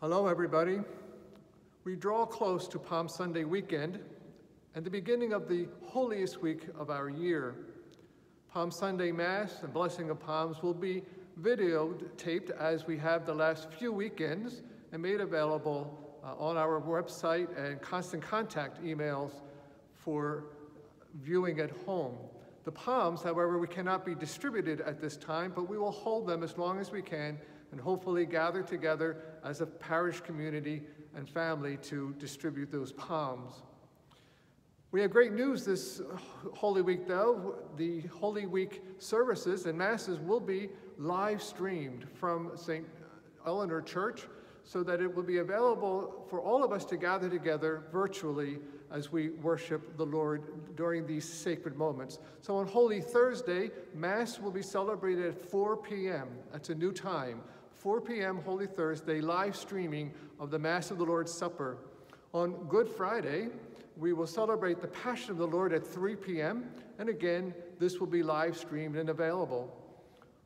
Hello, everybody. We draw close to Palm Sunday weekend and the beginning of the holiest week of our year. Palm Sunday Mass and Blessing of Palms will be videotaped as we have the last few weekends and made available uh, on our website and constant contact emails for viewing at home. The palms, however, we cannot be distributed at this time, but we will hold them as long as we can and hopefully gather together as a parish community and family to distribute those palms. We have great news this Holy Week, though. The Holy Week services and masses will be live streamed from St. Eleanor Church so that it will be available for all of us to gather together virtually as we worship the Lord during these sacred moments. So on Holy Thursday, Mass will be celebrated at 4 p.m. That's a new time. 4 p.m. Holy Thursday, live streaming of the Mass of the Lord's Supper. On Good Friday, we will celebrate the Passion of the Lord at 3 p.m. And again, this will be live streamed and available.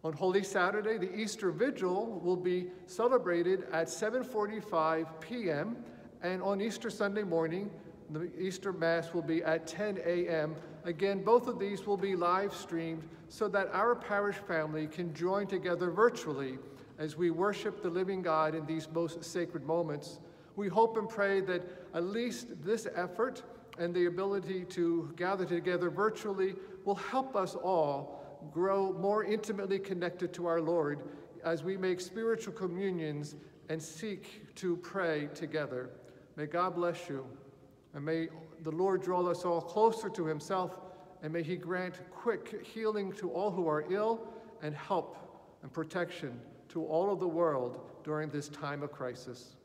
On Holy Saturday, the Easter Vigil will be celebrated at 7:45 p.m. and on Easter Sunday morning, the Easter Mass will be at 10 a.m. Again, both of these will be live streamed so that our parish family can join together virtually as we worship the living God in these most sacred moments. We hope and pray that at least this effort and the ability to gather together virtually will help us all grow more intimately connected to our Lord as we make spiritual communions and seek to pray together. May God bless you, and may the Lord draw us all closer to Himself, and may He grant quick healing to all who are ill and help and protection to all of the world during this time of crisis.